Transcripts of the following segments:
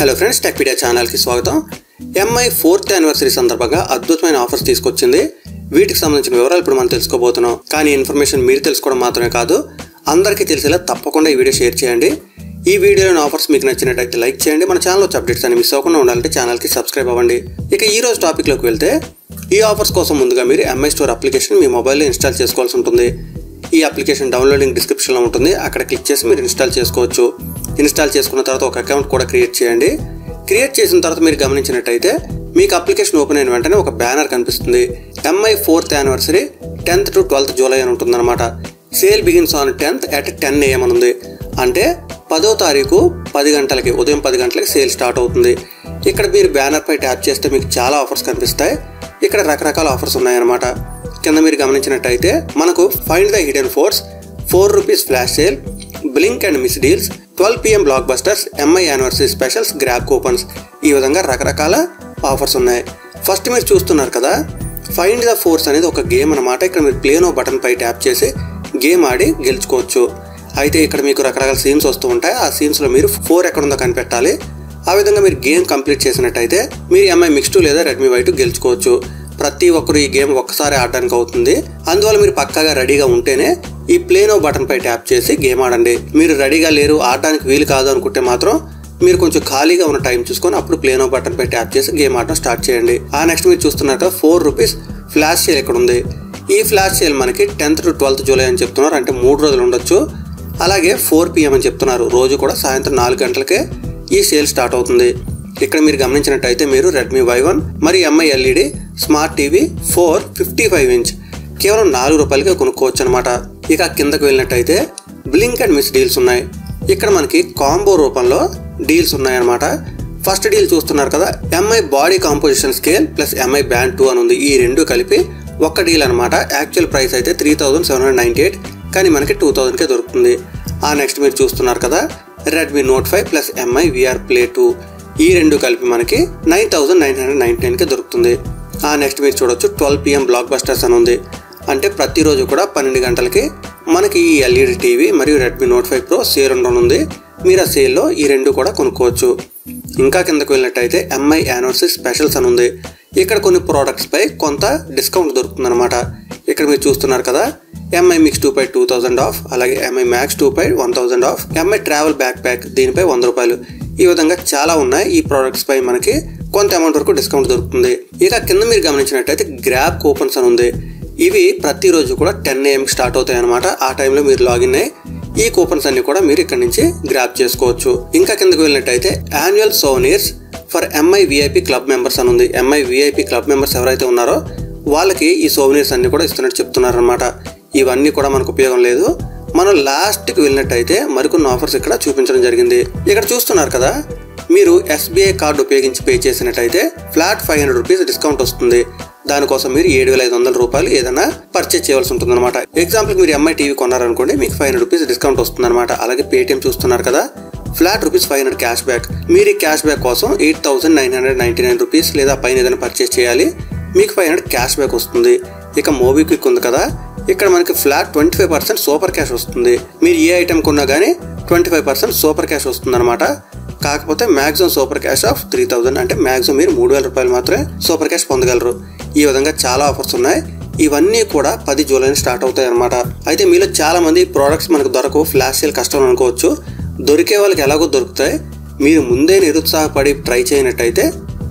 Hello friends Techpedia ఛానల్కి స్వాగతం. MI fourth anniversary సందర్భంగా అద్భుతమైన ఆఫర్స్ తీసుకొచ్చింది. వీటికి సంబంధించిన వివరాలు ఇప్పుడు మనం తెలుసుకోబోతున్నాం. కానీ ఇన్ఫర్మేషన్ మీరు తెలుసుకోవడం మాత్రమే కాదు అందరికీ తెలిసేలా తప్పకుండా ఈ వీడియో షేర్ చేయండి. ఈ వీడియోలోని ఆఫర్స్ మీకు నచ్చినట్టయితే లైక్ చేయండి. మన ఛానల్ వచ్చే అప్డేట్స్ అని మిస్ అవ్వకుండా ఉండాలంటే ఛానల్కి సబ్స్క్రైబ్ అవ్వండి. ఇక ఈ రోజు టాపిక్లోకి వెళ్తే ఈ ఆఫర్స్ కోసం ముందుగా మీరు ఎంఐ స్టోర్ అప్లికేషన్ మీ మొబైల్లో ఇన్స్టాల్ చేసుకోవాల్సి ఉంటుంది. ఈ అప్లికేషన్ డౌన్లోడింగ్ డిస్క్రిప్షన్లో ఉంటుంది. అక్కడ క్లిక్ చేసి మీరు ఇన్స్టాల్ చేసుకోవచ్చు. ఇన్స్టాల్ చేసుకున్న తర్వాత ఒక అకౌంట్ కూడా క్రియేట్ చేయండి. క్రియేట్ చేసిన తర్వాత మీరు గమనించినట్టయితే మీకు అప్లికేషన్ ఓపెన్ అయిన వెంటనే ఒక బ్యానర్ కనిపిస్తుంది. MI fourth anniversary tenth to twelfth July అని ఉంటుందన్నమాట. Sale begins on tenth at ten AM అని ఉంది. అంటే పదో తారీఖు పది గంటలకి ఉదయం పది గంటలకి సేల్ స్టార్ట్ అవుతుంది. ఇక్కడ మీరు బ్యానర్ పై ట్యాప్ చేస్తే మీకు చాలా ఆఫర్స్ కనిపిస్తాయి. ఇక్కడ రకరకాల ఆఫర్స్ ఉన్నాయన్నమాట. కింద మీరు గమనించినట్టయితే మనకు find the hidden force four rupees flash sale blink and miss deals twelve PM blockbusters MI anniversary specials grab coupons ఈ విధంగా రకరకాల ఆఫర్స్ ఉన్నాయి. ఫస్ట్ మీరు చూస్తున్నారు కదా ఫైండ్ ద ఫోర్స్ అనేది ఒక గేమ్ అనమాట ఇక్కడ మీరు ప్లేనో బటన్ పై ట్యాప్ చేసి గేమ్ ఆడి గెలుచుకోవచ్చు. అయితే ఇక్కడ మీకు రకరకాల సీన్స్ వస్తూ ఉంటాయి. ఆ సీన్స్లో మీరు ఫోర్ ఎక్కడ ఉందో కనిపెట్టాలి. ఆ విధంగా మీరు గేమ్ కంప్లీట్ చేసినట్టయితే మీరు ఎంఐ మిక్స్ టూ లేదా రెడ్మీ వైట్ గెలుచుకోవచ్చు. ప్రతి ఒక్కరు ఈ గేమ్ ఒక్కసారి ఆడడానికి అవుతుంది. అందువల్ల మీరు పక్కాగా రెడీగా ఉంటేనే ఈ ప్లేనో బటన్ పై ట్యాప్ చేసి గేమ్ ఆడండి. మీరు రెడీగా లేరు ఆడడానికి వీలు కాదు అనుకుంటే మాత్రం మీరు కొంచెం ఖాళీగా ఉన్న టైం చూసుకొని అప్పుడు ప్లేనో బటన్ పై ట్యాప్ చేసి గేమ్ ఆడటం స్టార్ట్ చేయండి. ఆ నెక్స్ట్ మీరు చూస్తున్నట్టు ఫోర్ రూపీస్ ఫ్లాష్ సేల్ ఇక్కడ ఉంది. ఈ ఫ్లాష్ సేల్ మనకి టెన్త్ టు ట్వెల్త్ జూలై అని చెప్తున్నారు. అంటే మూడు రోజులు ఉండొచ్చు. అలాగే ఫోర్ పిఎం అని చెప్తున్నారు. రోజు కూడా సాయంత్రం నాలుగు గంటలకే ఈ సేల్ స్టార్ట్ అవుతుంది. ఇక్కడ మీరు గమనించినట్టయితే మీరు రెడ్మీ వై వన్ మరి MI LED smart TV four fifty five inch కేవలం నాలుగు రూపాయలకే కొనుక్కోవచ్చు అనమాట ఇక కిందకు వెళ్ళినట్టయితే బ్లింక్ అండ్ మిస్ డీల్స్ ఉన్నాయి. ఇక్కడ మనకి కాంబో రూపంలో డీల్స్ ఉన్నాయన్నమాట. ఫస్ట్ డీల్ చూస్తున్నారు కదా MI body composition scale plus MI band two అని ఉంది. ఈ రెండు కలిపి ఒక్క డీల్ అనమాట యాక్చువల్ ప్రైస్ అయితే three thousand seven hundred ninety eight కానీ మనకి టూ థౌజండ్కే దొరుకుతుంది. ఆ నెక్స్ట్ మీరు చూస్తున్నారు కదా Redmi note five plus MI VR play two ఈ రెండు కలిపి మనకి nine thousand nine hundred ninety నైన్కే దొరుకుతుంది. ఆ నెక్స్ట్ మీరు చూడొచ్చు ట్వెల్వ్ పిఎం బ్లాక్ బస్టర్స్ అని ఉంది. అంటే ప్రతిరోజు కూడా పన్నెండు గంటలకి మనకి ఈ ఎల్ఈడి టీవీ మరియు Redmi note five pro sale ఉండనుంది. మీరు ఆ సేల్లో ఈ రెండు కూడా కొనుక్కోవచ్చు. ఇంకా కిందకు వెళ్ళినట్టయితే ఎంఐ యానివర్సరీ స్పెషల్స్ అని ఉంది. ఇక్కడ కొన్ని ప్రోడక్ట్స్ పై కొంత డిస్కౌంట్ దొరుకుతుందన్నమాట. ఇక్కడ మీరు చూస్తున్నారు కదా ఎంఐ మిక్స్ టూ పై టూ థౌసండ్ ఆఫ్ అలాగే ఎంఐ మ్యాక్స్ టూ పై one thousand off MI travel backpack దీనిపై వంద రూపాయలు. ఈ విధంగా చాలా ఉన్నాయి. ఈ ప్రోడక్ట్స్ పై మనకి కొంత అమౌంట్ వరకు డిస్కౌంట్ దొరుకుతుంది. ఇక కింద మీరు గమనించినట్టయితే గ్రాబ్ కూపన్స్ అని ఉంది. ఇవి ప్రతిరోజు కూడా టెన్ ఏఎం స్టార్ట్ అవుతాయి అనమాట ఆ టైంలో మీరు లాగిన్ అయ్యి ఈ కూపన్స్ అన్ని కూడా మీరు ఇక్కడ నుంచి గ్రాప్ చేసుకోవచ్చు. ఇంకా కిందకు వెళ్ళినట్టయితే annual souvenirs for MI VIP club members అని ఉంది. ఎంఐ విఐపి క్లబ్ మెంబర్స్ ఎవరైతే ఉన్నారో వాళ్ళకి ఈ సోవనీర్స్ అన్ని కూడా ఇస్తున్నట్టు చెప్తున్నారు అనమాట ఇవన్నీ కూడా మనకు ఉపయోగం లేదు. మనం లాస్ట్కి వెళ్ళినట్టయితే మరికొన్ని ఆఫర్స్ ఇక్కడ చూపించడం జరిగింది. ఇక్కడ చూస్తున్నారు కదా మీరు ఎస్బీఐ కార్డు ఉపయోగించి పే చేసినట్టయితే flat five hundred rupees discount వస్తుంది. దానికోసం మీరు ఏడు వేల ఐదు వందల రూపాయలు ఏదైనా పర్చేస్ చేయవలసి ఉంటుంది అనమాట ఎగ్జాంపుల్ మీరు ఎంఐ టీవీ కొన్నారనుకోండి మీకు ఫైవ్ హండ్రెడ్ రూపీస్ డిస్కౌంట్ వస్తుంది అనమాట అలాగే పేటిఎం చూస్తున్నారు కదా flat rupees five hundred cash back మీరు ఈ క్యాష్ బ్యాక్ కోసం eight thousand nine hundred ninety nine rupees లేదా పైన ఏదైనా పర్చేస్ చేయాలి మీకు ఫైవ్ హండ్రెడ్ క్యాష్ బ్యాక్ వస్తుంది. ఇక మోబిక్విక్ ఉంది కదా ఇక్కడ మనకి flat twenty five percent super cash వస్తుంది. మీరు ఏ ఐటెం కొన్నా కానీ twenty five percent super cash వస్తుంది అనమాట కాకపోతే maximum super cash of three thousand అంటే మ్యాక్సిమం మీరు మూడు వేల రూపాయలు మాత్రమే సూపర్ క్యాష్ పొందగలరు. ఈ విధంగా చాలా ఆఫర్స్ ఉన్నాయి. ఇవన్నీ కూడా పది జూలై స్టార్ట్ అవుతాయి అనమాట అయితే మీలో చాలా మంది ప్రోడక్ట్స్ మనకు దొరకవు ఫ్లాష్ సేల్ కష్టం అనుకోవచ్చు. దొరికే వాళ్ళకి ఎలాగో దొరుకుతాయి. మీరు ముందే నిరుత్సాహపడి ట్రై చేయనట్టయితే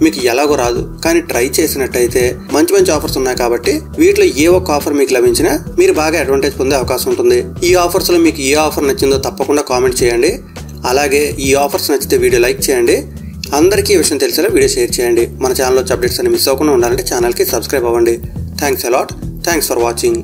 మీకు ఎలాగో రాదు. కానీ ట్రై చేసినట్టయితే మంచి మంచి ఆఫర్స్ ఉన్నాయి కాబట్టి వీటిలో ఏ ఒక్క ఆఫర్ మీకు లభించినా మీరు బాగా అడ్వాంటేజ్ పొందే అవకాశం ఉంటుంది. ఈ ఆఫర్స్లో మీకు ఏ ఆఫర్ నచ్చిందో తప్పకుండా కామెంట్ చేయండి. అలాగే ఈ ఆఫర్స్ నచ్చితే వీడియో లైక్ చేయండి. అందరికీ ఈ విషయం తెలిసేలా వీడియో షేర్ చేయండి. మన ఛానల్లో వచ్చే అప్డేట్స్ అన్ని మిస్ అవ్వకుండా ఉండాలంటే ఛానల్కి సబ్స్క్రైబ్ అవ్వండి. Thanks a lot thanks for watching